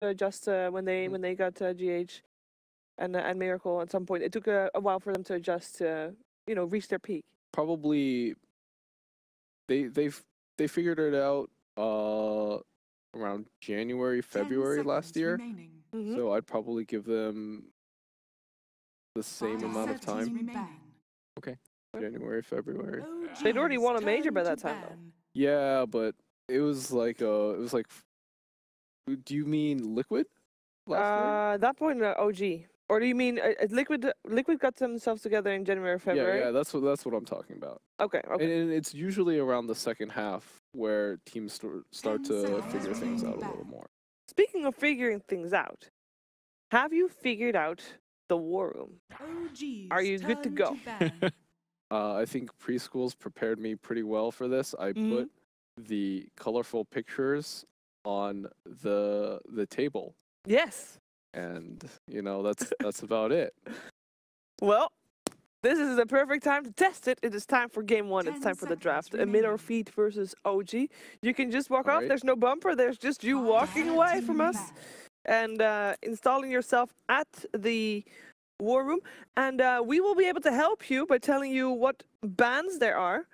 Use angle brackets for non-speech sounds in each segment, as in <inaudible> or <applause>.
to adjust uh, when they Mm. when they got uh, GH and uh, and Miracle at some point. It took a, a while for them to adjust to you know reach their peak. Probably they they've they figured it out uh around January, February last year. Mhm. So I'd probably give them the same amount of time. Okay. January, February. They'd already won a major by that time, though. Yeah, but it was like uh it was like f- do you mean liquid? Uh, at that point, uh, OG. Or do you mean uh, uh, Liquid? Liquid got themselves together in January, year? February. Yeah, yeah, that's what that's what I'm talking about. Okay, okay. And, and it's usually around the second half where teams st- start to figure things out a little more. Speaking of figuring things out, have you figured out the war room? Are you good to go? <laughs> Uh, I think preschools prepared me pretty well for this. I Mhm. put the colorful pictures on the the table, Yes. and you know that's <laughs> that's about it. Well, this is the perfect time to test it. It is time for game one. It's time for the draft. A mid or remaining. feet versus OG. You can just walk off. Alright. There's no bumper. There's just you walking away from us and uh, installing yourself at the war room. And uh, we will be able to help you by telling you what bands there are.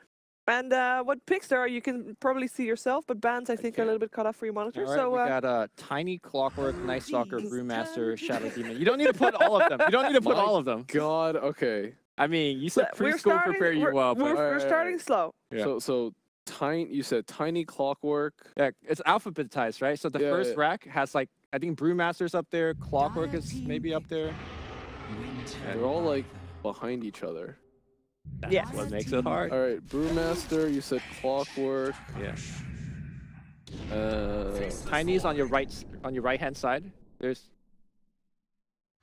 And uh, what picks there are, you can probably see yourself, but bands I think are a little bit cut off for your monitor. All right, so we uh, got uh, Tiny Clockwork, Night <laughs> Stalker, Brewmaster, Shadow <laughs> Demon. You don't need to put all of them. You don't need to put My all of them. God, okay. I mean, you said preschool starting. prepare you we're, well, we're, but we're Alright, starting alright. slow. Yeah. So so tiny. You said tiny clockwork. yeah, it's alphabetized, right? So the Yeah, first yeah. rack has like I think Brewmaster's up there, Clockwork Dire is maybe up there. They're all like behind each other. That's Yes. what makes it hard. All right, brewmaster. You said clockwork. Yeah. Uh, Tiny's on your right on your right hand side. There's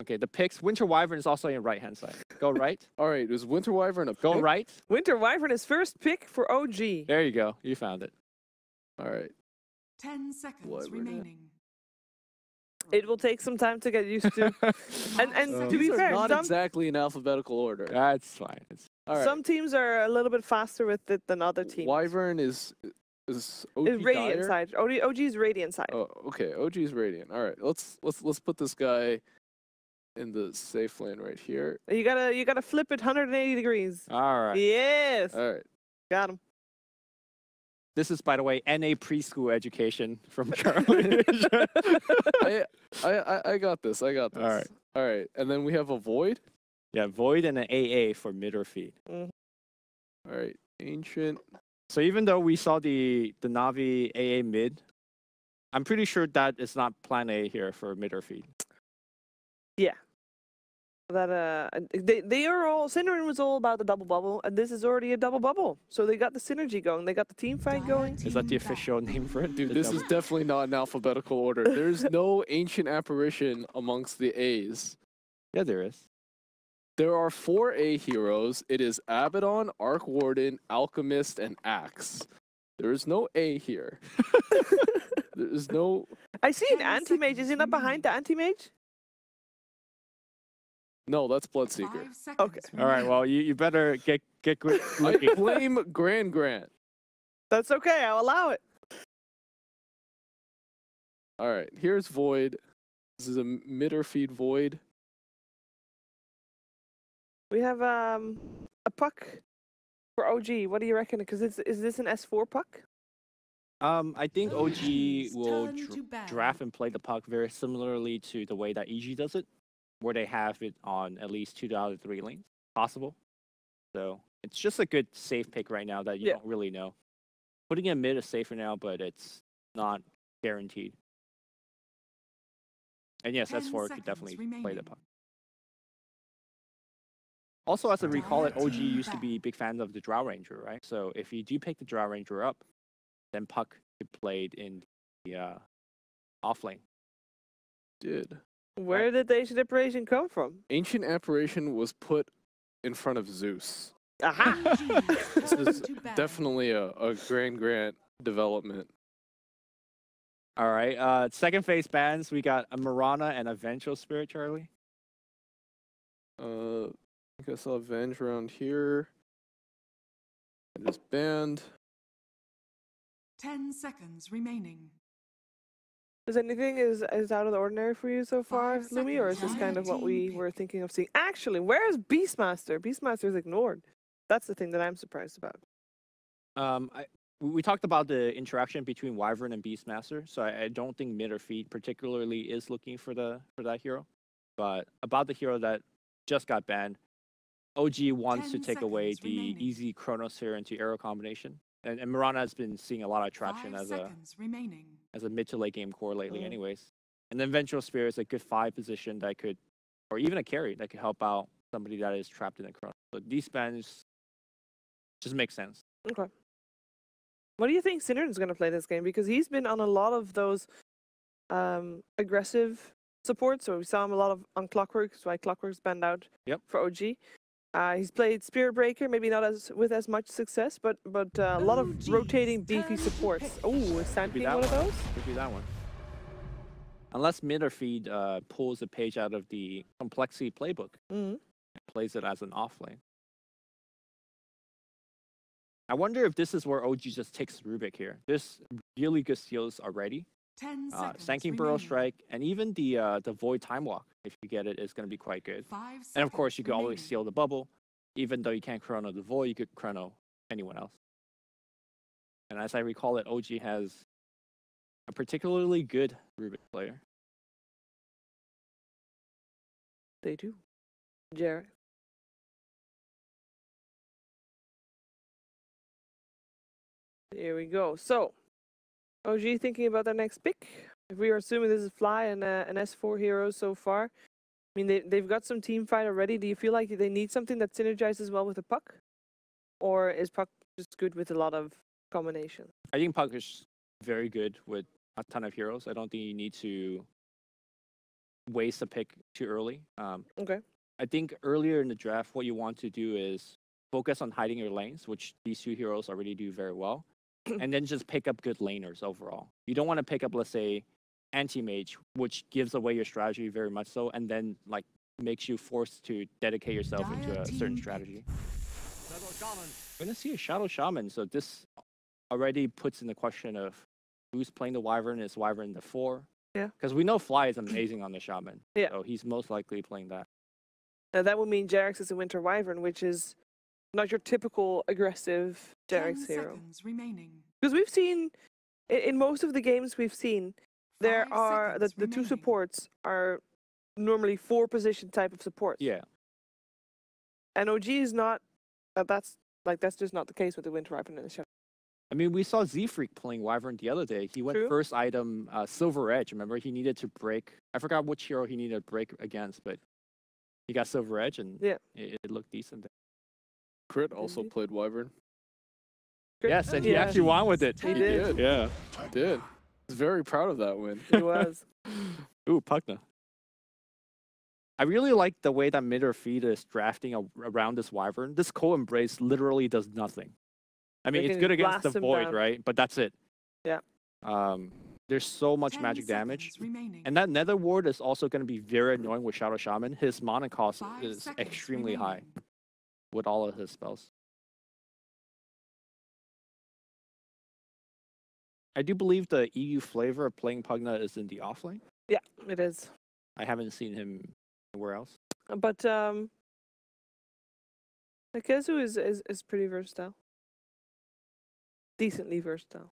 Okay, the picks. Winter Wyvern is also on your right hand side. Go <laughs> right. all right. It was winter wyvern a Go right. Winter Wyvern is first pick for OG. There you go. You found it. All right. Ten seconds What we're gonna- remaining. It will take some time to get used to. <laughs> and and Uh, to be These are fair, not some, exactly in alphabetical order. That's fine. It's All right. some teams are a little bit faster with it than other teams. Wyvern is is OG It's radiant dire? side. OG, OG's radiant side. Oh, okay. OG's radiant. All right. Let's let's let's put this guy in the safe lane right here. You gotta you gotta flip it 180 degrees. all right. Yes, All right. got him. This is, by the way, NA preschool education from <laughs> Charlie. <laughs> I, I I I got this. I got this. All right. All right. And then we have a void. Yeah, Void and an AA for mid or feed. All right. Ancient. So even though we saw the the Navi AA mid, I'm pretty sure that is not plan A here for mid or feed. Yeah. That uh, they they are all Syndrome was all about the double bubble, and this is already a double bubble. So they got the synergy going. They got the team fight going. Is that the official name for it? Dude, The this double- is definitely not in alphabetical order. There's <laughs> no ancient apparition amongst the A's. yeah, there is. There are four A heroes. It is Abaddon, Arc Warden, Alchemist, and Axe. There is no A here. <laughs> there is no. I see an anti mage. Is he not seconds behind the anti mage? No, that's Bloodseeker. Five seconds Okay. All right. Well, you, you better get get good. <laughs> I blame Grand Grant. That's okay. I'll allow it. All right, here's Void. This is a mid or feed Void. We have um a puck for OG. What do you reckon? Because it's is this an S4 puck? Um, I think OG will turn dr- draft and play the puck very similarly to the way that EG does it, where they have it on at least two out of three lanes possible. So it's just a good safe pick right now that you Yeah. don't really know. Putting in mid is safer now, but it's not guaranteed. And yes, S4 could seconds definitely play the puck. Also, as a recall it, OG used to be big fans of the Drow Ranger, right? So if you do pick the Drow Ranger up, then Puck could played in the uh, off lane. Did Where did the ancient apparition come from? ancient apparition was put in front of Zeus? Aha! <laughs> This <laughs> is. Definitely a, a Grand Grant development. All right. Uh, second phase bans, we got a Mirana and a Vengeful Spirit, Charlie. Uh, I guess I'll avenge around here. Just banned. Ten seconds remaining. Is anything is is out of the ordinary for you so far, Five Lumi, or is this kind of what we pick. were thinking of seeing? Actually, where is Beastmaster? Beastmaster is ignored. That's the thing that I'm surprised about. Um, I, we we talked about the interaction between Wyvern and Beastmaster, so I, I don't think mid or feed particularly is looking for the for that hero. But about the hero that just got banned, OG wants to take away the remaining. easy Chronosphere into arrow combination, and, and Mirana has been seeing a lot of traction Five as a remaining. as a mid to late game core lately, Mhm. anyways. And then Ventral Spear is a good five position that could, or even a carry that could help out somebody that is trapped in the cross. So these bans just make sense. Okay. What do you think Synderen's going to play this game? Because he's been on a lot of those um, aggressive supports. So we saw him a lot of on Clockwork. That's why Clockwork's banned out Yep. for OG. Uh, he's played Spirit Breaker, maybe not as with as much success, but but uh, a lot of OG's rotating beefy supports. pick. Oh, is Sand Could be King that one of those? Could be that one. Unless mid or feed uh, pulls a page out of the complexity playbook Mm-hmm. and plays it as an offlane. I wonder if this is where OG just takes Rubik here. There's really good steals already. Ten Uh, Sand King Burrow. Strike and even the uh, the Void Time Walk, if you get it, is going to be quite good. Five And of course, seconds you could always remaining. seal the bubble. Even though you can't chrono the void, you could chrono anyone else. And as I recall it, OG has a particularly good Rubik player. They do. Jared. Here we go. So, OG thinking about their next pick. If we are assuming this is Fly and uh, an S4 hero so far, I mean, they, they've got some team fight already. Do you feel like they need something that synergizes well with the puck? Or is puck just good with a lot of combinations? I think Puck is very good with a ton of heroes. I don't think you need to waste a pick too early. Um, Okay. I think earlier in the draft, what you want to do is focus on hiding your lanes, which these two heroes already do very well, and then just pick up good laners overall. You don't want to pick up, let's say, anti mage, which gives away your strategy very much so, and then like makes you forced to dedicate yourself into a team certain strategy. We're gonna see a Shadow Shaman, so this already puts in the question of who's playing the Wyvern. Is Wyvern the four? Yeah. Because we know Fly is amazing on the Shaman. Yeah. So he's most likely playing that. Now, that would mean Jerax is a Winter Wyvern, which is not your typical aggressive Ten Jerax hero. remaining. Because we've seen in, in most of the games we've seen, there Five are the, seconds the two supports are normally four position type of support. Yeah. And OG is not. Uh, that's like that's just not the case with the Winter Wyvern and the Shadow. I mean, we saw Zfreek playing Wyvern the other day. He went True. first item uh, Silver Edge. Remember, he needed to break. I forgot which hero he needed to break against, but he got Silver Edge and Yeah. it, it looked decent. Crit also Indeed. played Wyvern. Great. Yes, and he Yeah. actually won with it. He He did. did. Yeah. Did. Was very proud of that win. He was. <laughs> Ooh, Pugna. I really like the way that mid or feed is drafting a, around this wyvern. This Cold Embrace literally does nothing. I mean, it's good against the void, down. right? But that's it. Yeah. Um, there's so much magic damage, Remaining. and that Nether Ward is also going to be very annoying with Shadow Shaman. His mana cost Five is seconds extremely high remaining. With all of his spells. I do believe the EU flavor of playing Pugna is in the offlane. yeah, it is. I haven't seen him anywhere else. But um, Nakazu is, is is pretty versatile. Decently versatile.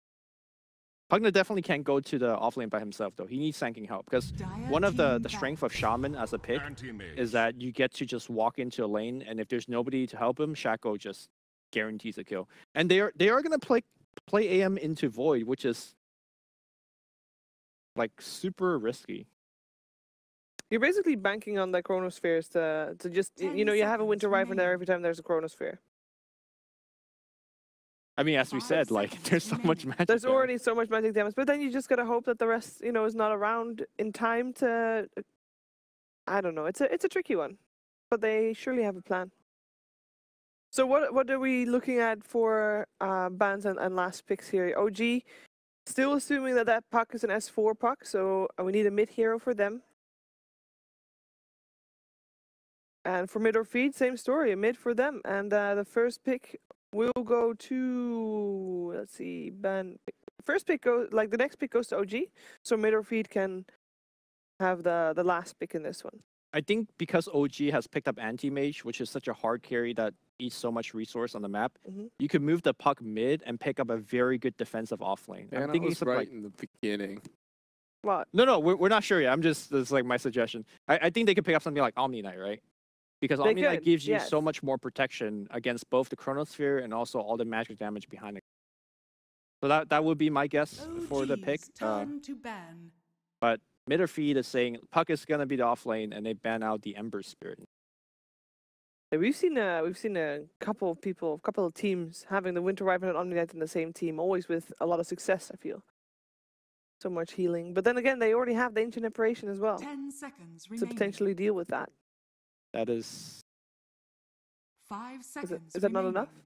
Pugna definitely can't go to the offlane by himself though. He needs tanking help because one of the the strength of Shaman as a pick is that you get to just walk into a lane, and if there's nobody to help him, Shaco just guarantees a kill. And they are they are gonna play play AM into Void, which is like super risky. You're basically banking on the chronospheres to to just you know you have a winter wyvern there every time there's a chronosphere. I mean, as we said, like <laughs> there's so much magic. There's there. already so much magic damage, but then you just gotta hope that the rest you know is not around in time to. I don't know. It's a it's a tricky one, but they surely have a plan. So what what are we looking at for uh, bans and, and last picks here? OG, still assuming that that puck is an S4 puck, so uh, we need a mid hero for them. And for mid or feed, same story, a mid for them. And uh, the first pick will go to let's see, ban first pick goes like the next pick goes to OG, so mid or feed can have the the last pick in this one. I think because OG has picked up anti mage, which is such a hard carry that eats so much resource on the map, Mhm. you could move the puck mid and pick up a very good defensive off lane. And I'm I thinking was right like in the beginning. What? no, no, we're, we're not sure yet. I'm just that's like my suggestion. I, I think they could pick up something like Omni Knight, right? Because They Omni Knight could, gives you yes. so much more protection against both the Chronosphere and also all the magic damage behind it. So that that would be my guess for the pick. OG's Uh, to ban. mid or is saying puck is gonna be the off lane, and they ban out the Ember Spirit. Yeah, we've seen uh, we've seen a couple of people, a couple of teams having the Winter Wyvern and Omni Knight in the same team, always with a lot of success. I feel so much healing, but then again, they already have the Ancient Apparition as well Ten seconds to potentially deal with that. That is Five seconds. is that not enough? remaining.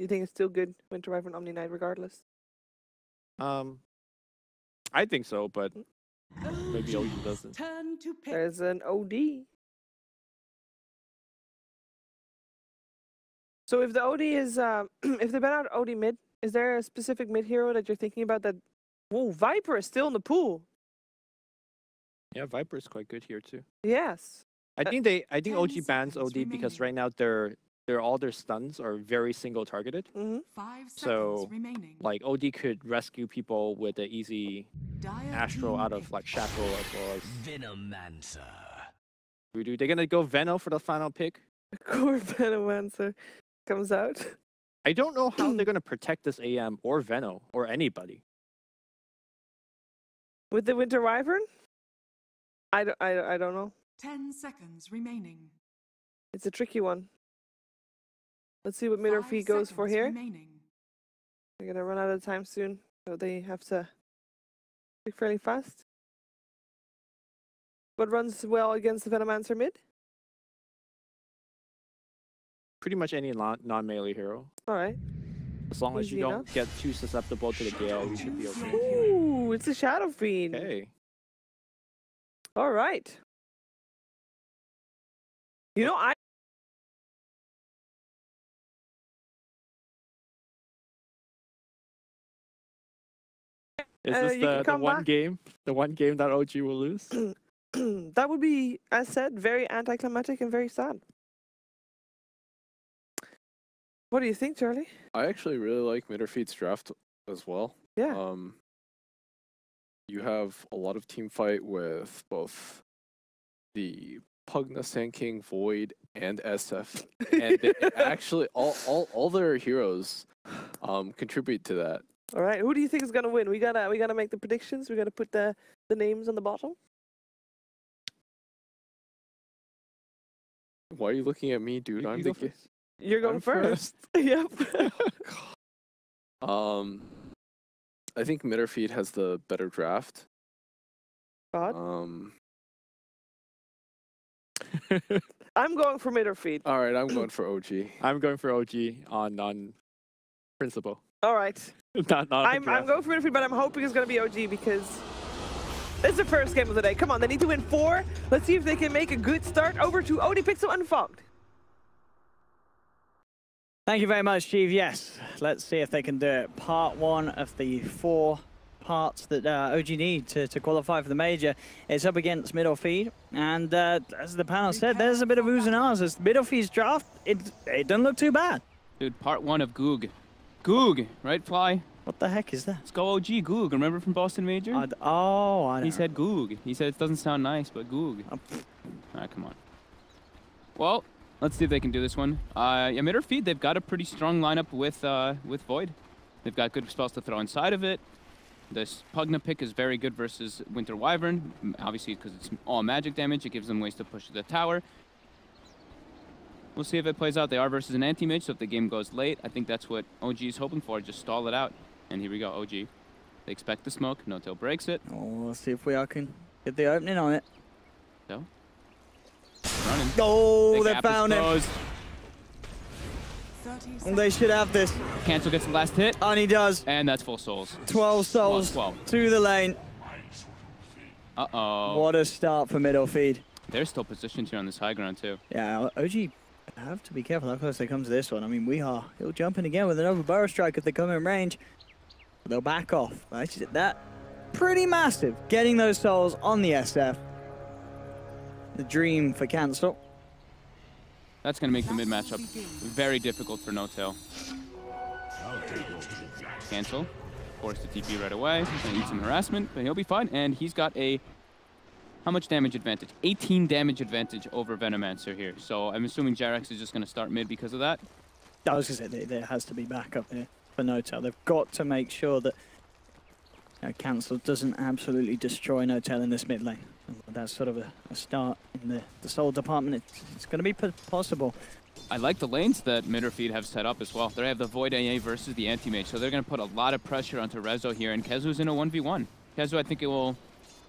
You think it's still good Winter Wyvern Omni Knight regardless? um, I think so, but Maybe OG OG's doesn't. Turn to pick. There's an OD. So if the OD is, uh, <clears throat> if they ban out OD mid, is there a specific mid hero that you're thinking about that? Whoa, Viper is still in the pool. yeah, Viper is quite good here too. Yes. I think they, I think OG bans seconds OD because right now their their all their stuns are very single targeted. hmm Five seconds So, remaining. Like OD could rescue people with the easy Dire Astral out of like Shackle as well as Venomancer. Voodoo. They're gonna go Veno for the final pick. <laughs> Core Venomancer comes out. I don't know how they're <clears throat> gonna protect this AM or Veno or anybody. With the Winter Wyvern? I don't, I, I don't know. Ten seconds remaining. It's a tricky one. Let's see what mid or Five feed goes for here. Remaining. They're gonna run out of time soon, so they have to be fairly fast. What runs well against the Venomancer mid? Pretty much any non non melee hero. All right. As long as you Easy don't get too susceptible to the gale, you should be okay. Ooh, it's a Shadow Fiend. Okay. All right. You know, I Is Uh, this you can the, the one back. game? The one game that OG will lose? <clears throat> that would be, as said, very anticlimactic and very sad. What do you think, Charlie? I actually really like Mitterfeet's draft as well. Yeah. Um, you have a lot of team fight with both the Pugna Sand King, Void, and SF, and they, <laughs> actually all, all all their heroes um contribute to that. All right. Who do you think is gonna win? We gotta we gotta make the predictions. We gotta put the the names on the bottom. Why are you looking at me, dude? You- I'm you the go. You're going I'm first. <laughs> yep. <laughs> Um, I think Mitterfeet has the better draft. God. Um, <laughs> I'm going for mid or feed. all right, I'm going for OG. I'm going for OG on on principle. All right. <laughs> not not. I'm I'm going for mid or feed, but I'm hoping it's gonna be OG because it's the first game of the day. Come on, they need to win four. Let's see if they can make a good start. Over to ODPixel Unfogged. Thank you very much, Chief. Yes, let's see if they can do it. Part one of the four parts that uh, OG need to, to qualify for the major. It's up against middle feed, and uh, as the panel said, there's a bit of oohs and ahs. As middle feed's draft, it, it doesn't look too bad. Dude, part one of Goog. Goog, right, Fly? What the heck is that? Let's go OG Goog. Remember from Boston Major? I d- oh, I he said Goog. He said it doesn't sound nice, but Goog. Oh, Alright, come on. Well, let's see if they can do this one. Uh, yeah, mid or feed, they've got a pretty strong lineup with uh, with Void. They've got good spells to throw inside of it. This Pugna pick is very good versus Winter Wyvern, obviously because it's all magic damage. It gives them ways to push the tower. We'll see if it plays out. They are versus an anti-mage, so if the game goes late, I think that's what OG is hoping for. Just stall it out. And here we go, OG. They expect the smoke. No-tail breaks it. Oh, let's see if we all can get the opening on it. Running. Oh, The they is found him. closed. Thirty And seconds. They should have this. Cancel gets the last hit, And he does. and that's full souls. 12 souls 12. to the lane. Uh-oh. What a start for middle feed. They're still positioned here on this high ground, too. Yeah, OG have to be careful how close they come to this one. I mean, we are. He'll jump in again with another burrow strike if they come in range. They'll back off. That pretty massive. Getting those souls on the SF. The dream for cancel. That's going to make the mid matchup very difficult for No Tail. Cancel. Force the TP right away. He's going to eat some harassment, but he'll be fine. And he's got a how much damage advantage? 18 damage advantage over Venomancer here. So I'm assuming Jerax is just going to start mid because of that. I was going to say there, there has to be backup there for Notail. They've got to make sure that you know, Cancel doesn't absolutely destroy Notail in this mid lane. That's sort of a, a start in the, the soul department. It's, it's going to be possible. I like the lanes that Midderfeed have set up as well. They have the Void AA versus the Anti-Mage, so they're going to put a lot of pressure onto Rezo here, and Kezu's in a 1v1. Kezu, I think it will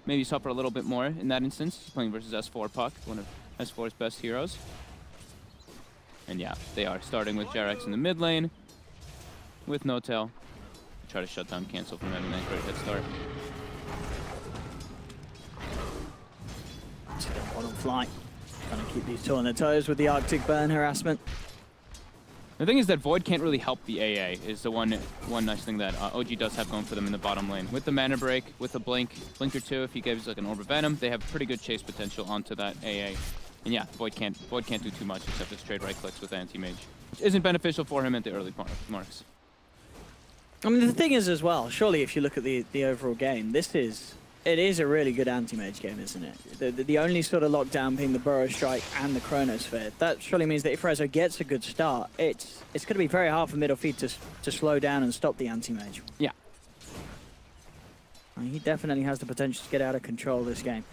maybe suffer a little bit more in that instance. He's playing versus S4 Puck, one of S4's best heroes. And yeah, they are starting with Jerax in the mid lane with No Tail. Try to shut down cancel from having that great head start. Flight. Trying to keep these two on their toes with the Arctic burn harassment. The thing is that Void can't really help the AA, is the one one nice thing that uh, OG does have going for them in the bottom lane. With the mana break, with the blink, blink or two, if he gives like an Orb of Venom, they have pretty good chase potential onto that AA. And yeah, Void can't Void can't do too much except just trade right clicks with Anti-Mage. Which isn't beneficial for him at the early mar marks. I mean, the thing is as well, surely if you look at the, the overall game, this is, it is a really good anti-mage game, isn't it? The, the, the only sort of lockdown being the Burrow Strike and the Chronosphere. That surely means that if Rezo gets a good start, it's it's going to be very hard for middle feed to, to slow down and stop the anti-mage. Yeah. Mean, he definitely has the potential to get out of control this game.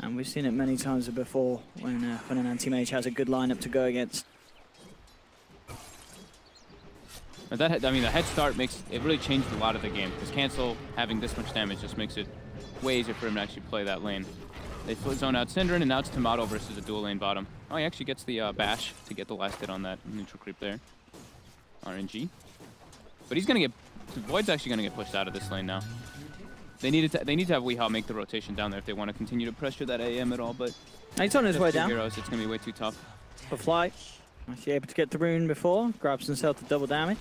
And we've seen it many times before when, uh, when an anti-mage has a good lineup to go against. But that I mean the head start makes it really changed a lot of the game because cancel having this much damage just makes it way easier for him to actually play that lane. They zone out Synderen and now it's Tomato versus a dual lane bottom. Oh, he actually gets the uh, bash to get the last hit on that neutral creep there. RNG. But he's gonna get Void's actually gonna get pushed out of this lane now. They needed to, they need to have Weehaw make the rotation down there if they want to continue to pressure that AM at all, but He's on his way down. heroes, it's gonna be way too tough. for flight. Actually able to get the rune before, grabs himself to double damage.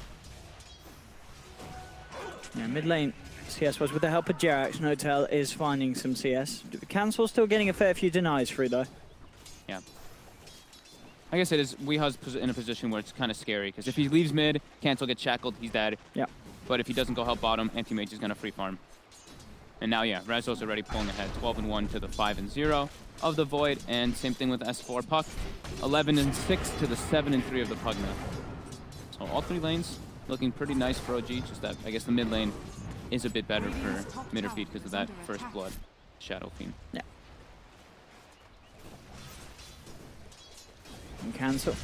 Yeah, mid lane CS was with the help of Jerax. Notail is finding some CS. Cancel still getting a fair few denies through though. Like I said, is Weehaw's pos- in a position where it's kind of scary because if he leaves mid, Cancel gets shackled, he's dead. Yeah. But if he doesn't go help bottom, Anti-Mage is going to free farm. And now, yeah, Rezo's already pulling ahead, 12 and 1 to the 5 and 0 of the Void, and same thing with S4 Puck, 11 and 6 to the 7 and 3 of the Pugna. So all three lanes looking pretty nice for OG, just that I guess the mid lane is a bit better for Midderfeed because of that first blood Shadow Fiend. And cancel.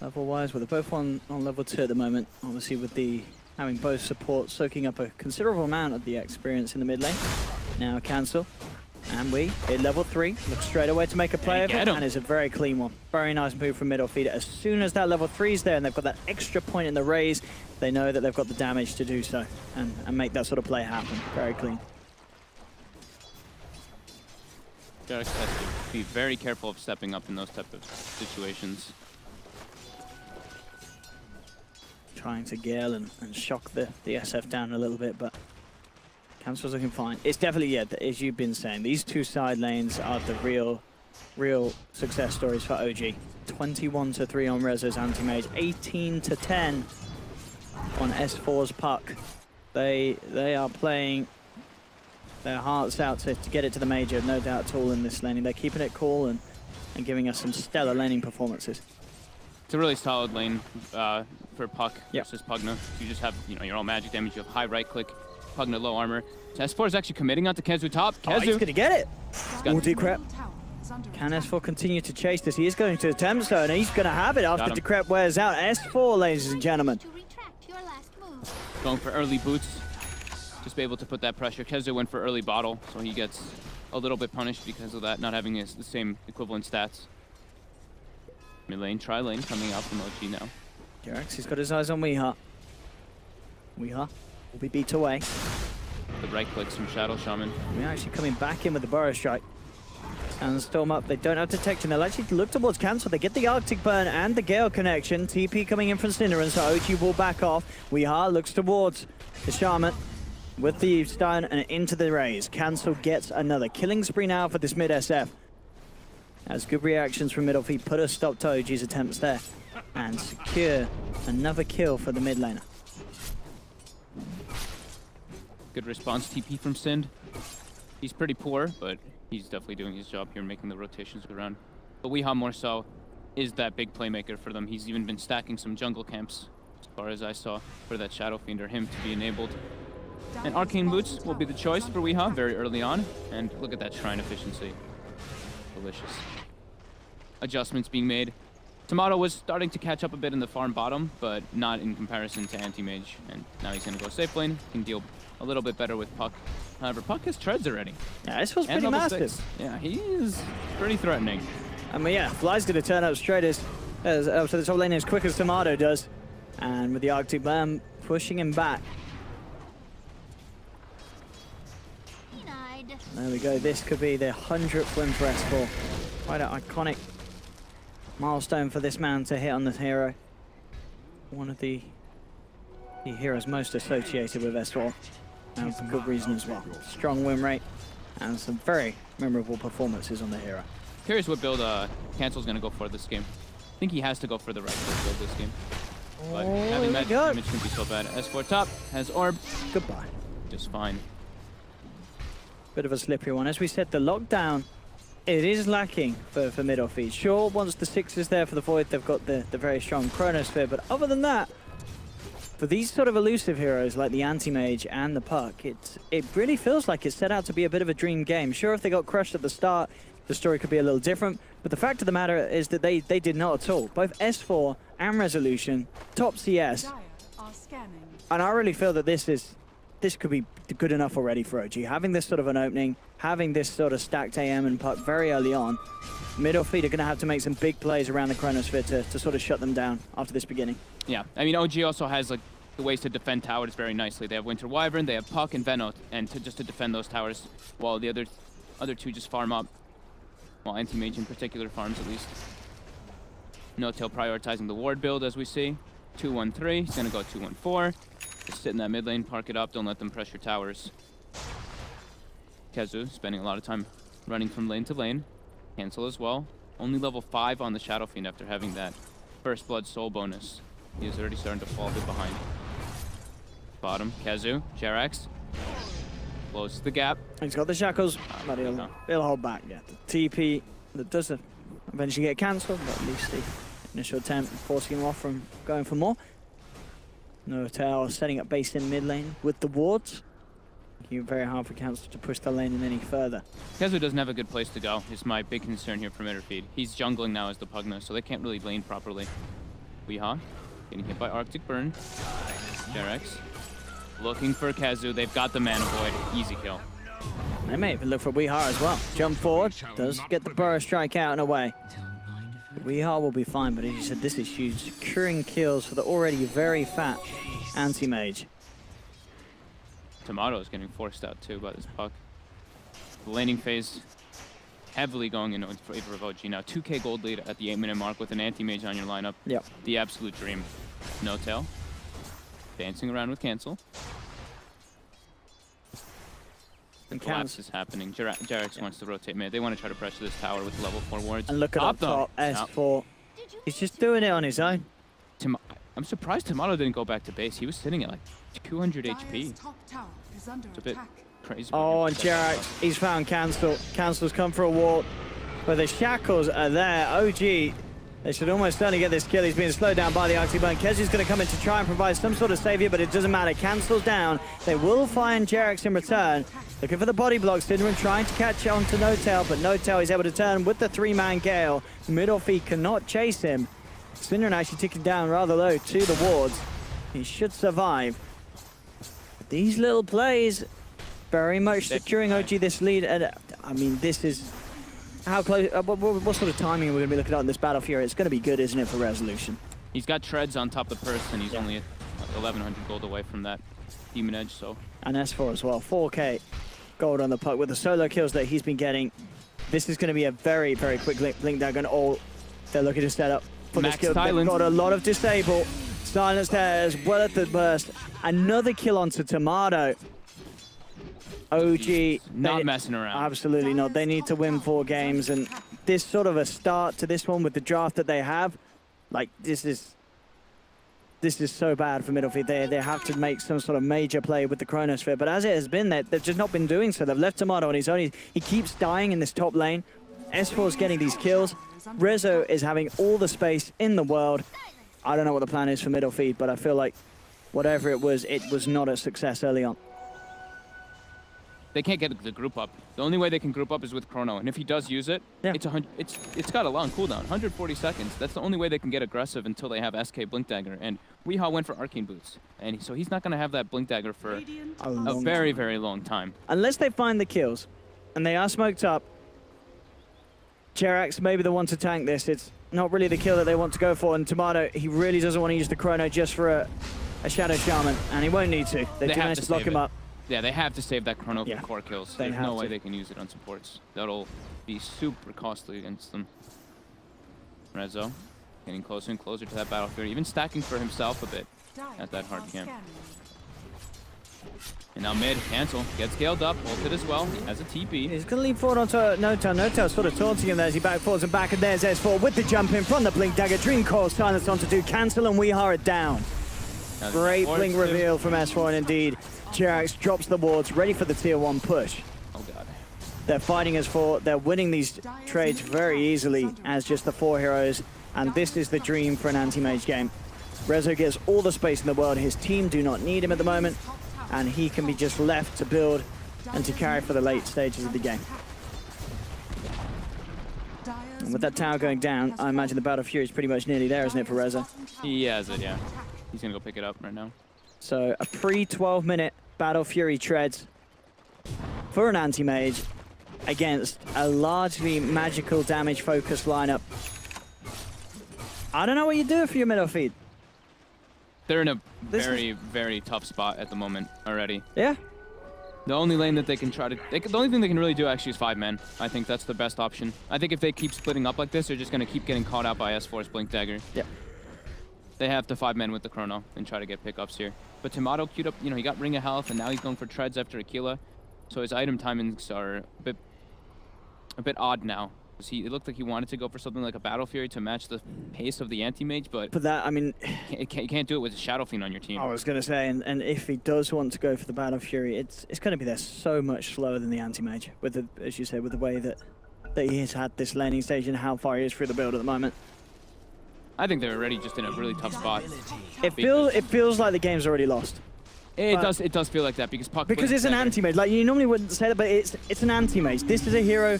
Level wise, well, they're both on, on level 2 at the moment. Obviously, with the having both support soaking up a considerable amount of the experience in the mid lane. Now, cancel. And we hit level 3. Look straight away to make a play of it, it. 'em. And it's a very clean one. Very nice move from middle feeder. As soon as that level 3 is there and they've got that extra point in the raze, they know that they've got the damage to do so and, and make that sort of play happen. Very clean. Jerax has to be very careful of stepping up in those type of situations. trying to gale and, and shock the, the SF down a little bit, but Cancel's looking fine. It's definitely, yeah, as you've been saying, these two side lanes are the real, real success stories for OG. 21 to 3 on Rezo's anti-mage, 18 to 10 on S4's puck. They they are playing their hearts out to, to get it to the major, no doubt at all in this laning. They're keeping it cool and, and giving us some stellar laning performances. It's a really solid lane uh, for Puck Yep. versus Pugna. You just have, you know, your own magic damage. You have high right click, Pugna low armor. So S4 is actually committing onto Kezu top. Oh, he's Kezu. gonna get it! got- Ulti crep. Can S4 continue to chase this? He is going to attempt so, and he's going to have it after Got him. Decrep wears out. S4, ladies and gentlemen. To retract your last move. going for early boots. Just be able to put that pressure. Kezu went for early bottle, so he gets a little bit punished because of that, not having his, the same equivalent stats. Mid lane, tri lane coming out from OG now. Jerax, he's got his eyes on Weeha. Weeha will be beat away. The right clicks from Shadow Shaman. We're actually coming back in with the Burrow Strike. And Storm up, they don't have detection. They'll actually look towards Cancel. They get the Arctic Burn and the Gale connection. TP coming in from Cinder, and so OG will back off. Weeha looks towards the Shaman with the stone and into the raze. Cancel gets another killing spree now for this mid SF. As good reactions from middle feet put a stop to OG's attempts there. And secure another kill for the mid laner. Good response TP from Sind. He's pretty poor, but he's definitely doing his job here, making the rotations around. But Weeha more so is that big playmaker for them. He's even been stacking some jungle camps, as far as I saw, for that Shadow Fiend or him to be enabled. And Arcane Boots will be the choice for Weeha very early on. And look at that Shrine efficiency. Delicious. Adjustments being made. Tomato was starting to catch up a bit in the farm bottom, but not in comparison to Anti-Mage. And now he's going to go safe lane. Can deal a little bit better with Puck. However, Puck has treads already. Yeah, this was And pretty massive. six. Yeah, he is pretty threatening. I mean, yeah, Fly's going to turn up straight as, as up to the top lane as quick as Tomato does. And with the Arctic Burn pushing him back. There we go. This could be the 100th win for S4. Quite an iconic milestone for this man to hit on this hero. One of the, the heroes most associated with S4. And for good reason as well. Strong win rate and some very memorable performances on the hero. Curious what build uh, Cancel's going to go for this game. I think he has to go for the right build this game. But Oh, having that go. damage can be so bad. S4 top has Orb, Goodbye. just fine. bit of a slippery one. As we said, the lockdown, it is lacking for, for middle feed. Sure, once the six is there for the Void, they've got the, the very strong Chronosphere, but other than that, for these sort of elusive heroes like the Anti-Mage and the Puck, it's, it really feels like it's set out to be a bit of a dream game. Sure, if they got crushed at the start, the story could be a little different, but the fact of the matter is that they, they did not at all. Both S4 and Resolution, top CS, Dire are scanning. and I really feel that this is this could be good enough already for OG. Having this sort of an opening, having this sort of stacked AM and puck very early on, middle feet are going to have to make some big plays around the Chronosphere to, to sort of shut them down after this beginning. Yeah, I mean, OG also has like the ways to defend towers very nicely. They have Winter Wyvern, they have Puck and Venot, and to, just to defend those towers, while the other other two just farm up. Well, Anti-Mage in particular farms at least. No-Tail prioritizing the ward build as we see. 2-1-3, he's gonna go 2-1-4. Just sit in that mid lane, park it up, don't let them press your towers. Kezu spending a lot of time running from lane to lane. Cancel as well. Only level 5 on the Shadow Fiend after having that First Blood Soul bonus. He is already starting to fall a bit behind. Bottom, Kezu, Jerax. Close the gap. He's got the shackles, ah, but he'll, No. he'll hold back. Yeah, the TP that doesn't eventually get cancelled, but at least the initial attempt forcing him off from going for more. No tail uh, setting up base in mid lane with the wards. Making it very hard for Cancel to push the lane in any further. Kezu doesn't have a good place to go, is my big concern here for Mitterfeed. He's jungling now as the Pugna, so they can't really lane properly. Weeha, getting hit by Arctic Burn. Jerax, looking for Kezu. They've got the Mana Void. Easy kill. They may even look for Weehar as well. Jump forward, does get the burrow strike out and away. Weehar will be fine, but as you said, this is huge. Securing kills for the already very fat anti-mage. Tomato is getting forced out too by this puck. The laning phase heavily going in favor of OG now. 2k gold lead at the 8 minute mark with an anti-mage on your lineup. Yep. The absolute dream. No tail. Dancing around with cancel. And Collapse is happening. Jera- Jerax wants to rotate mid. They want to try to pressure this tower with level 4 wards. And look at up though. top, No. S4. He's just doing it on his own. Tom- I'm surprised Tomato didn't go back to base. He was sitting at like 200 Dire's HP. top tower is under It's a bit attack. crazy. Oh, and set up. Jerax, he's found Cancel. Cancel's come for a walk. But the shackles are there. OG, they should almost certainly get this kill. He's being slowed down by the Arctic Burn. Kezu's going to come in to try and provide some sort of save here, but it doesn't matter. Cancel's down. They will find Jerax in return. Looking for the body block. Synderen trying to catch on to No Tail, but No Tail is able to turn with the three-man Gale. Middle feet cannot chase him. Synderen actually ticking down rather low to the wards. He should survive. These little plays very much securing OG this lead. And I mean, this is how close. Uh, what, what, sort of timing are we going to be looking at in this battle here? It's going to be good, isn't it, for resolution? He's got treads on top of the purse, and he's only 1100 gold away from that demon edge, so And S4 as well. 4K gold on the puck with the solo kills that he's been getting. This is going to be a very, very quick link. They're going to all, they're looking to set up for Max this kill. They've got a lot of disable. Silence there as well at the burst. Another kill onto Tomato. OG. Not they- messing around. Absolutely not. They need to win four games, and this sort of a start to this one with the draft that they have, like this is this is so bad for Middlefield. They they have to make some sort of major play with the Chronosphere, but as it has been, they, they've just not been doing so. They've left Tomato on his own. He, he keeps dying in this top lane. S4's getting these kills. Rezo is having all the space in the world. I don't know what the plan is for Middlefield, but I feel like whatever it was, it was not a success early on. They can't get the group up. The only way they can group up is with Chrono, and if he does use it, Yeah. it's a it's it's got a long cooldown, 140 seconds. That's the only way they can get aggressive until they have SK Blink Dagger. And Weehaw went for Arcane Boots, and so he's not gonna have that Blink Dagger for Radiant A a long very very long time. unless they find the kills and they are smoked up, Jerax may be the one to tank this. It's not really the kill that they want to go for. And Tomato, he really doesn't want to use the chrono just for a, a Shadow Shaman, and he won't need to. They, They do have manage to to lock him it. up. Yeah, they have to save that Chrono Yeah, for core kills. they There's no way they can use it on supports. That'll be super costly against them. Rezo getting closer and closer to that battlefield, even stacking for himself a bit. At that hard camp. And now mid, cancel, gets scaled up, ulted as well. He has a TP. He's going to lean forward onto Notail. Notail sort of taunting him there as he back forwards and back, and there's S4 with the jump in from the Blink Dagger. Dream Coil silence onto do cancel, and we are it down. Great blink reveal from S4, and indeed, Jerax drops the wards, ready for the tier 1 push. Oh god. They're fighting us for, they're winning these trades very easily as just the four heroes, and this is the dream for an anti-mage game. Rezo gets all the space in the world, his team do not need him at the moment, and he can be just left to build and to carry for the late stages of the game. And with that tower going down, I imagine the Battle Fury is pretty much nearly there, isn't it, for Rezo? He has it, yeah. He's gonna go pick it up right now. So a pre-12 minute Battle Fury treads for an anti-mage against a largely magical damage focused lineup. I don't know what you do for your middle feed. They're in a This is- very, very tough spot at the moment already. Yeah? The only lane that they can try to, they, can- the only thing they can really do actually is five men. I think that's the best option. I think if they keep splitting up like this, they're just gonna keep getting caught out by S4's Blink Dagger. Yeah. They have to five men with the Chrono and try to get pickups here. But Tomato queued up, you know, he got Ring of Health and now he's going for treads after Aquila. So his item timings are a bit, a bit odd now. He, it looked like he wanted to go for something like a Battle Fury to match the pace of the anti-mage, but For that, I mean, you can't, you can't do it with a Shadow Fiend on your team. I was going to say, and, and if he does want to go for the Battle Fury, it's it's going to be there so much slower than the anti-mage, with the, as you said, with the way that, that he has had this landing stage and how far he is through the build at the moment. I think they're already just in a really tough spot. It feels it feels like the game's already lost. It But- does. It does feel like that because Puck. Because it's an anti-mage. Like you normally wouldn't say that, but it's it's an anti-mage. This is a hero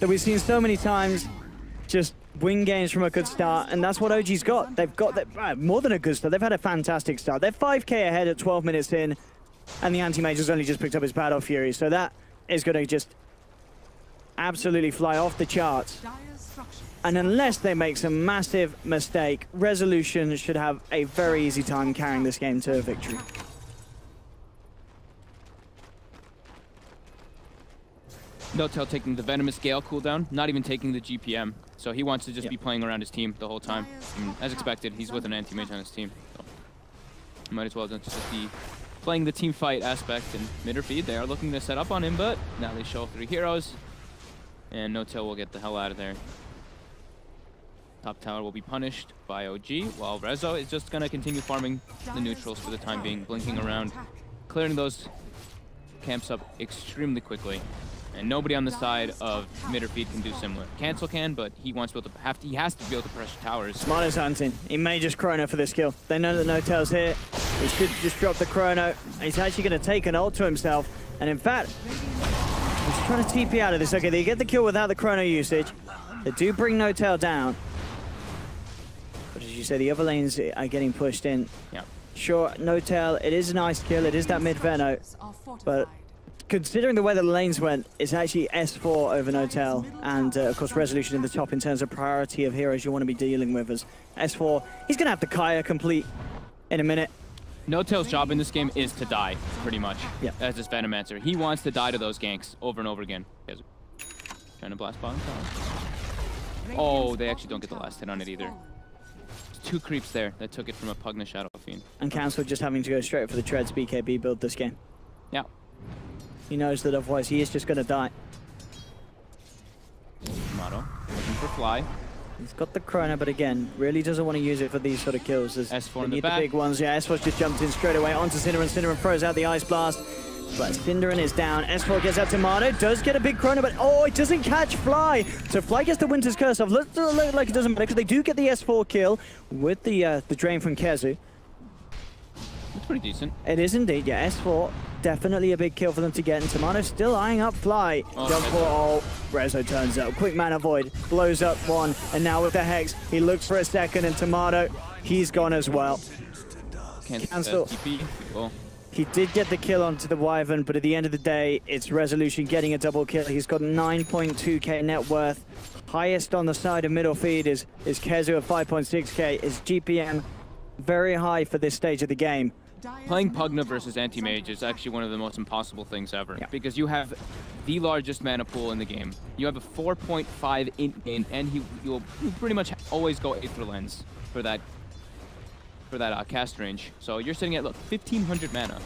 that we've seen so many times just win games from a good start, and that's what OG's got. They've got that more than a good start. They've had a fantastic start. They're 5k ahead at 12 minutes in, and the anti-mage has only just picked up his Battle Fury, so that is going to just absolutely fly off the charts. And unless they make some massive mistake, Resolution should have a very easy time carrying this game to a victory. Notail taking the Venomous Gale cooldown, not even taking the GPM. So he wants to just Yep. be playing around his team the whole time. Mean, as expected, he's with an anti-mage on his team. So might as well just be playing the team fight aspect. And mid or feed, they are looking to set up on him, but now they show three heroes. And Notail will get the hell out of there. Top tower will be punished by OG, while Rezo is just going to continue farming the neutrals for the time being, blinking around, clearing those camps up extremely quickly. And nobody on the side of mid or feed can do similar. Cancel can, but he wants to be able to have to, he has to be able to pressure towers. Is hunting. He may just chrono for this kill. They know that No-Tail's here. He should just drop the chrono. He's actually going to take an ult to himself. And in fact, he's trying to TP out of this. Okay, they get the kill without the chrono usage. They do bring No-Tail down. But you say, the other lanes are getting pushed in. Yeah. Sure, No-Tail, it is a nice kill. It is that mid-Veno. are fortified. Considering the way the lanes went, it's actually S4 over Notail, and uh, of course Resolution in the top in terms of priority of heroes you want to be dealing with as S4. He's going to have the Kaya complete in a minute. No Tail's job in this game is to die, pretty much. Yeah. As this Venomancer. He wants to die to those ganks over and over again. Trying to blast bottom tower. Oh, they actually don't get the last hit on it either. Two creeps there that took it from a Pugna Shadow Fiend. And Cancel just having to go straight for the Treads BKB build this game. Yeah. He knows that otherwise he is just going to die. Tomato looking for fly. He's got the Chrono, but again, really doesn't want to use it for these sort of kills. As S4 they in the need back. big ones. Yeah, S4's just jumped in straight away onto Synderen. Synderen throws out the Ice Blast. But Synderen is down. S4 gets out to Tomato, does get a big Chrono, but oh, it doesn't catch Fly. So Fly gets the Winter's Curse off. Looks look like it doesn't matter because they do get the S4 kill with the uh, the drain from Kezu. It's pretty decent. It is indeed, yeah. S4, definitely a big kill for them to get. And Tomato still eyeing up Fly. Oh, Jump for all. Rezo turns up. Quick mana void. Blows up one. And now with the Hex, he looks for a second. And Tomato, he's gone as well. Can't Cancel. Uh, TP. Well, He did get the kill onto the Wyvern, but at the end of the day, it's Resolution getting a double kill. He's got 9.2k net worth. Highest on the side of Mid or Feed is, is Kezu at 5.6k. His GPM very high for this stage of the game. playing Pugna versus Anti-Mage is actually one of the most impossible things ever. Yeah. Because you have the largest mana pool in the game. You have a 4.5 int game, and he you'll pretty much always go Aether Lens for that for that uh, cast range. So you're sitting at look 1500 mana.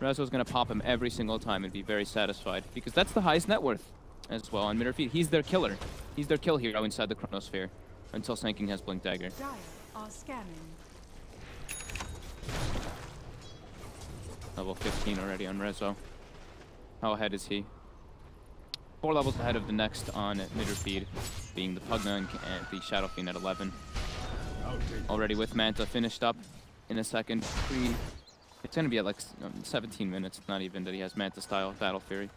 Rezo's gonna pop him every single time and be very satisfied because that's the highest net worth as well on Mid or Feed. He's their killer. He's their kill hero inside the Chronosphere until Sand King has Blink Dagger. Dire are scanning. Level 15 already on Rezo. How ahead is he? Four levels ahead of the next on Mid or Feed, being the Pugna and, and the Shadow Fiend at 11. Already with Manta finished up in a second. It's gonna be at like um, 17 minutes, not even that he has Manta style Battle Fury.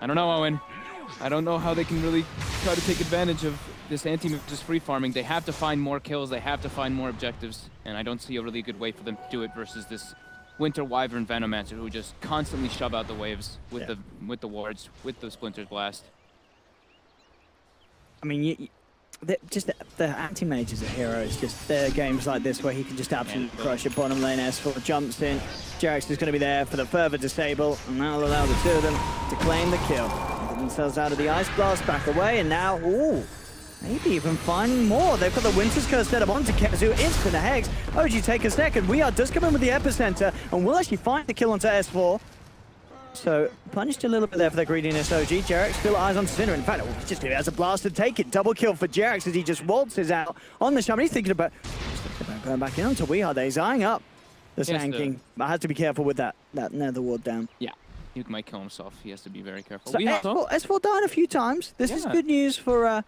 I don't know, Owen. I don't know how they can really try to take advantage of this anti just free farming. They have to find more kills, they have to find more objectives, and I don't see a really good way for them to do it versus this Winter Wyvern Venomancer who just constantly shove out the waves with Yeah. the with the wards, with the Splinter's Blast. I mean, the, just the, the anti-mages are heroes. Just there are games like this where he can just absolutely Yeah. crush a bottom lane. S4 jumps in. Jerax is going to be there for the further disable, and that'll allow the two of them to claim the kill. Get themselves out of the ice blast, back away, and now, ooh, maybe even finding more. They've got the Winter's Curse set up onto Kezu. Instant Hex. OG take a second. We are come in with the epicenter, and we'll actually find the kill onto S4. So, punished a little bit there for the greediness, OG. Jerax still eyes on Sinner. In fact, oh, he just has a blast to take it. Double kill for Jerax as he just waltzes out on the shaman. He's thinking about, just thinking about going back in onto Weehard. He's eyeing up the He Sand King. I have to be careful with that, that nether ward down. Yeah, he might kill himself. He has to be very careful. So we have S4, S4 died a few times. This is good news for uh,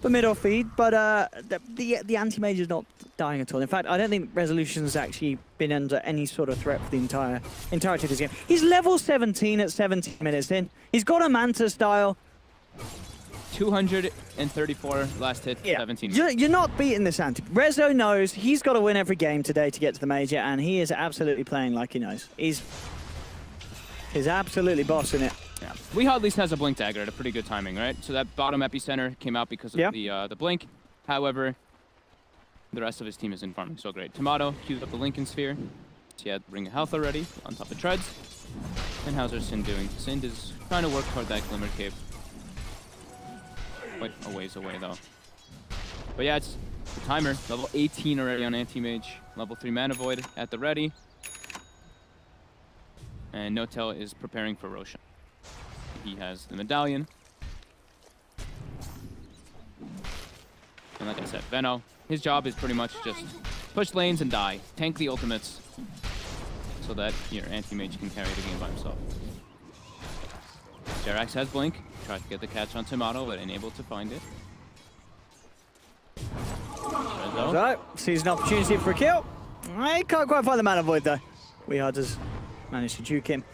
for Mid or Feed, but uh, the the, the anti-mage is not dying at all. In fact, I don't think Resolution's actually been under any sort of threat for the entire entirety of this game. He's level 17 at 17 minutes in. He's got a Manta style. 234 last hit, yeah. 17. You're, you're not beating this anti. Rezo knows he's got to win every game today to get to the major, and he is absolutely playing like he knows. He's he's absolutely bossing it. Yeah. Weehawk at least has a blink dagger at a pretty good timing, right? So that bottom epicenter came out because of Yeah. the uh, the blink. However, the rest of his team isn't farming so great. Tomato queued up the Linken's Sphere. He had Ring of Health already on top of Treads. And how's our Sin doing? Sind is trying to work toward that Glimmer Cape. Quite a ways away though. But yeah, it's the timer. Level 18 already on Anti-Mage. Level 3 Mana Void at the ready. And Notail is preparing for Roshan. He has the medallion. And like I said, Veno, his job is pretty much just push lanes and die. Tank the ultimates so that your anti-mage can carry the game by himself. Jerax has Blink, tried to get the catch on Tomato, but unable to find it. So, sees an opportunity for a kill. I can't quite find the mana void though. Weehard has managed to juke him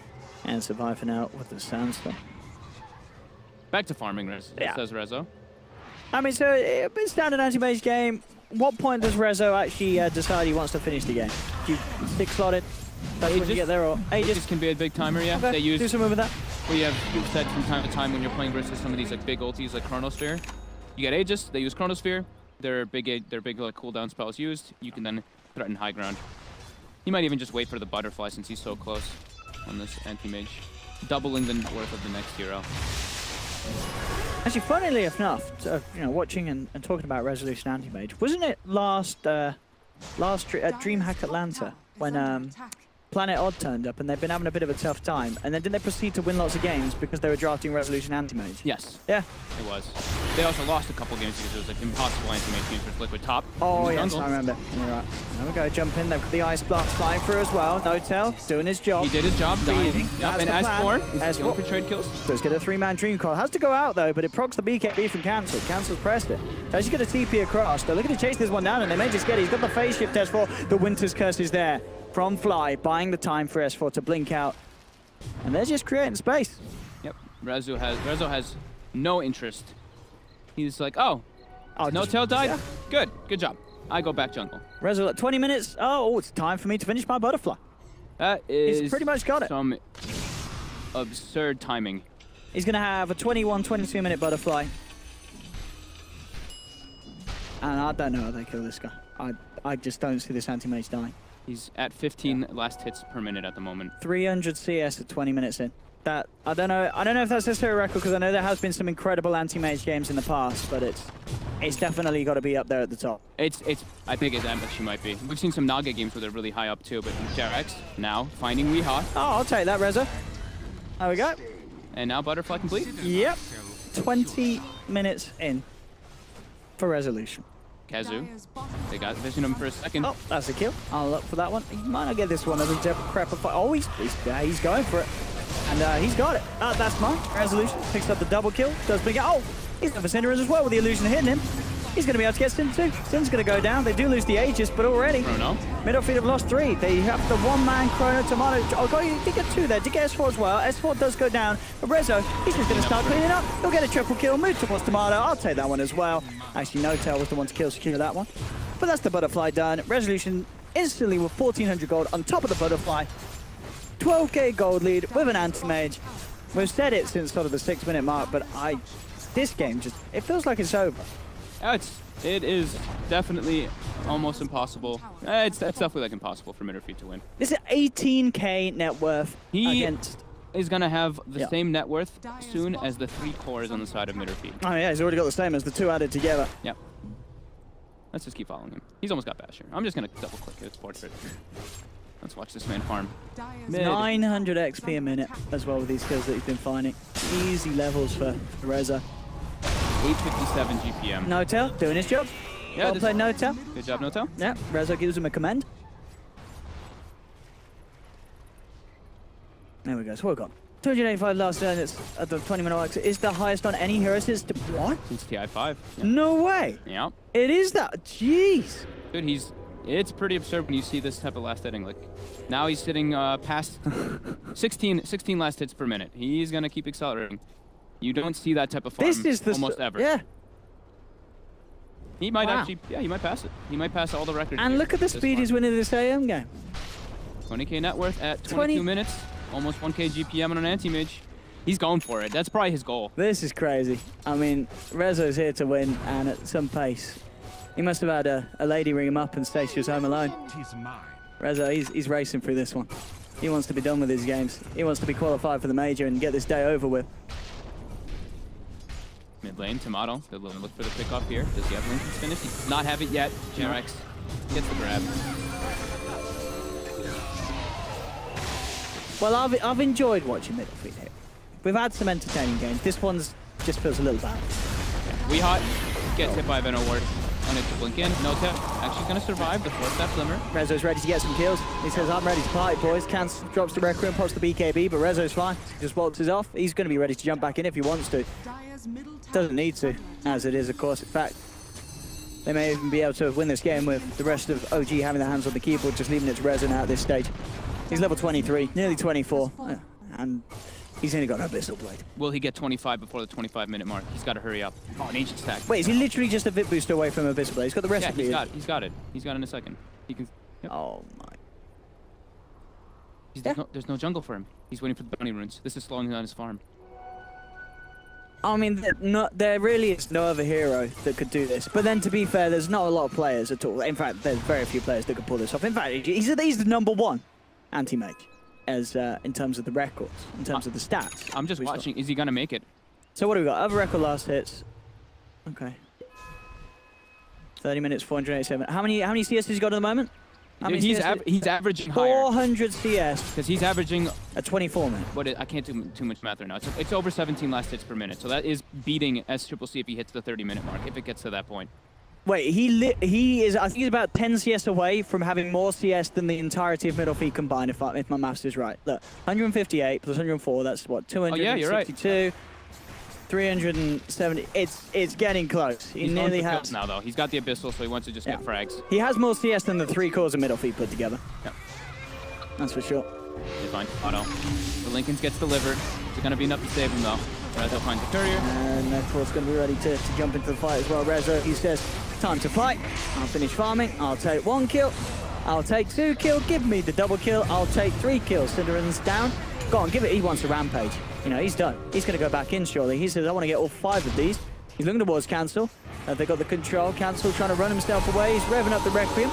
and survive for now with the sandstorm. Back to farming, Rez, Yeah. says Rezo. I mean, so a bit standard anti-mage game. What point does Rezo actually uh, decide he wants to finish the game? Do you stick slot it? That's when you Aegis. get there, or Aegis Aegis? can be a big timer, yeah. Okay, They use do something with that. We have said from time to time when you're playing versus some of these like big ultis like Chronosphere, you get Aegis, they use Chronosphere, their big their big like cooldown spells used, you can then threaten high ground. He might even just wait for the butterfly since he's so close on this anti-mage. doubling the net worth of the next hero. Actually, funnily enough, uh, you know, watching and, and talking about Resolution Anti-Mage, wasn't it last uh, last dr- at DreamHack Atlanta when um, Planet Odd turned up and they've been having a bit of a tough time, and then didn't they proceed to win lots of games because they were drafting Resolution Anti-Mage? Yes, Yeah. it was. They also lost a couple games because it was like impossible anti-mage games with Liquid top. Oh, yes, jungle. I remember. You're right. There we go, jump in. They've got the Ice Blast flying through as well. Notail, doing his job. He did his job, dying. Yep, and as for, As for- for trade kills. So let's get a three-man Dream Coil. Has to go out though, but it procs the BKB from Cancel. Cancel's pressed it. So he's going a TP across. They're looking to chase this one down, and they may just get it. He's got the phase shift S4. The Winter's Curse is there from Fly, buying the time for S4 to blink out. And they're just creating space. Yep, Rezo has Rezo has no interest. He's like, oh, Oh, Notail died. yeah. Good, good job. I go back jungle. Rezo at 20 minutes. Oh, it's time for me to finish my butterfly. That is He's pretty much got it. some absurd timing. He's going to have a 21, 22 minute butterfly. And I don't know how they kill this guy. I, I just don't see this anti-mage dying. He's at 15 last hits per minute at the moment. 300 CS at 20 minutes in. That I don't know. I don't know if that's necessarily a record because I know there has been some incredible anti-mage games in the past, but it's it's definitely got to be up there at the top. It's, it's, I think it actually might be. We've seen some Naga games where they're really high up too, but Jerax now finding Weehaw, Oh, I'll take that, Reza. There we go. and now Butterfly complete. Yep. 20 minutes in for resolution. Kazu, they got vision him for a second. Oh, that's a kill. I'll look for that one. He might not get this one. Doesn't crap a fight. Oh, he's, he's, yeah, he's going for it. And uh, he's got it. Uh, that's mine. Resolution picks up the double kill. Does bring it. Oh, he's got for Synderen's as well with the illusion hitting him. He's going to be able to get Sin too. Sin's going to go down. They do lose the Aegis, but already. Chrono. Mid or Feed have lost three. They have the one-man Chrono Tomato. Oh, God, you did get two there. Did get S4 as well. S4 does go down. But Rezo, he's just going to start cleaning up. He'll get a triple kill. Move towards Tomato. I'll take that one as well. Actually, Notail was the one to kill secure that one. But that's the Butterfly done. Resolution instantly with 1,400 gold on top of the Butterfly. 12k gold lead with an Anti-Mage. We've said it since sort of the six-minute mark, but I... This game just... It feels like it's over. Yeah, it's, it is definitely almost impossible. Eh, it's, it's definitely like impossible for Mid or Feed to win. This is 18k net worth He- against... He's gonna have the Yeah. same net worth soon as the three cores on the side of Mid or Feed. Oh yeah, he's already got the same as the two added together. Yep. Let's just keep following him. He's almost got Basher. I'm just gonna double click his portrait. Let's watch this man farm. Mid. 900 XP a minute as well with these kills that he's been finding. Easy levels for Reza. 857 GPM. Notail doing his job. Yeah, well played Notail. Good job, Noto. Yeah, Reza gives him a command. There we go, so we've got 285 last turn, it's at the 20 minute mark. It's the highest on any hero since... What? Since TI5. Yeah. No way! yeah. It is that, jeez! Dude, he's. It's pretty absurd when you see this type of last hitting. Like, now he's sitting uh, past <laughs> 16, 16 last hits per minute. He's gonna keep accelerating. You don't see that type of farm This is the... almost ever. Yeah, He might Wow. actually. Yeah, he might pass it. He might pass all the records. and look at the speed he's winning this AM game. 20k net worth at 22 20 minutes. Almost 1k GPM on an anti-mage. He's going for it. That's probably his goal. This is crazy. I mean, Rezo's here to win, and at some pace. He must have had a, a lady ring him up and say she was home alone. Rezo, he's, he's racing through this one. He wants to be done with his games. He wants to be qualified for the major and get this day over with. Mid lane, Tomato. Good little look for the pickoff here. Does he have Linken's finish? He does not have it yet. Jerax gets the grab. Well, I've, I've enjoyed watching Mid or Feed here. We've had some entertaining games. This one's just feels a little bad. We hot. Gets hit by Venom Ward. On it to blink in. No tip. Actually gonna survive the four step glimmer. Rezo's ready to get some kills. He says, I'm ready to party, boys. Cans drops the Room, pops the BKB, but Rezo's fine. Just waltzes off. He's going to be ready to jump back in if he wants to. Doesn't need to, as it is, of course. In fact, they may even be able to win this game with the rest of OG having their hands on the keyboard, just leaving it to now at this stage. He's level 23, nearly 24, uh, and he's only got an Abyssal Blade. Will he get 25 before the 25 minute mark? He's got to hurry up. Oh, an ancient stack. Wait, is he literally just a Vit booster away from Abyssal Blade? He's got the rest Yeah, got it. He's got it. He's got it in a second. He can. Yep. Oh my. He's, Yeah. there's, no, there's no jungle for him. He's waiting for the bounty runes. This is slowing down his farm. I mean, no, there really is no other hero that could do this. But then, to be fair, there's not a lot of players at all. In fact, there's very few players that could pull this off. In fact, he's, he's the number one anti-mage. as uh, in terms of the records, in terms of the stats. I'm just watching. Is he gonna make it? So what do we got? Other record last hits. Okay. 30 minutes, 487. How many how many CS has he got at the moment? How many he's av- he's averaging higher 400 CS because he's averaging a 24 minutes. what it, I can't do too much math right now. It's, it's over 17 last hits per minute, so that is beating S Triple C if he hits the 30 minute mark. If it gets to that point. Wait, he li- he is I think he's about 10 CS away from having more CS than the entirety of Mid or Feed combined if, I, if my maths is right. Look, 158 plus 104, that's what, 262. Oh, yeah, you're right. 262. 370. It's it's getting close. He He's nearly has. now though. He's got the abyssal, so he wants to just Yeah. get frags. He has more CS than the three cores of Mid or Feed put together. Yeah. That's for sure. He's fine. Oh, Auto. The Linken's gets delivered. It's gonna be enough to save him though. Rezo finds the courier. And Nightcrawler's going to be ready to, to jump into the fight as well. Rezo, he says, time to fight. I'll finish farming. I'll take one kill. I'll take two kill. Give me the double kill. I'll take three kills. Synderen's down. Go on, give it. He wants a rampage. You know, he's done. He's going to go back in, surely. He says, I want to get all five of these. He's looking towards Cancel. Uh, they got the control. Cancel trying to run himself away. He's revving up the Requiem.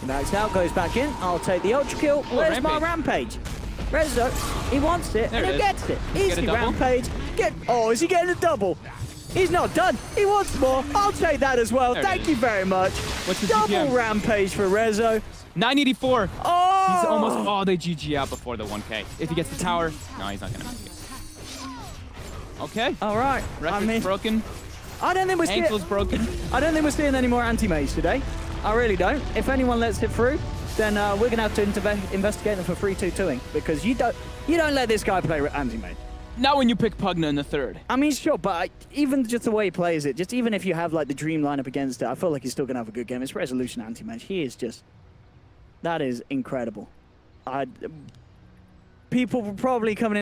He backs out, goes back in. I'll take the ultra kill. Oh, Where's my rampage? Rezo, he wants it, There and it he gets it. Get Easy double? rampage. Get. Oh, is he getting a double? He's not done. He wants more. I'll take that as well. There Thank you very much. What's the double GPM? rampage for Rezo. 984. Oh, He's almost. Oh, they GG out before the 1K. If he gets the tower, no, he's not gonna make it. Okay. All right. I mean, broken. I don't think we're seeing. Ankle's broken. I don't think we're seeing any more anti-mages today. I really don't. If anyone lets it through, then uh, we're gonna have to investigate them for free two twoing because you don't you don't let this guy play anti-mage. Not when you pick Pugna in the third. I mean, sure, but I, even just the way he plays it, just even if you have like the dream lineup against it, I feel like he's still gonna have a good game. It's resolution anti-mage. He is just that is incredible. I people were probably coming in.